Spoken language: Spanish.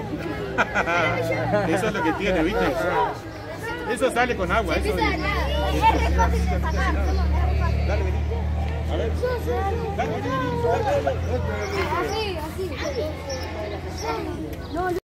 Eso es lo que tiene, ¿viste? Eso sale con agua, eso. Dale, vení. A ver. Dale, vení, vení. Dale, dale,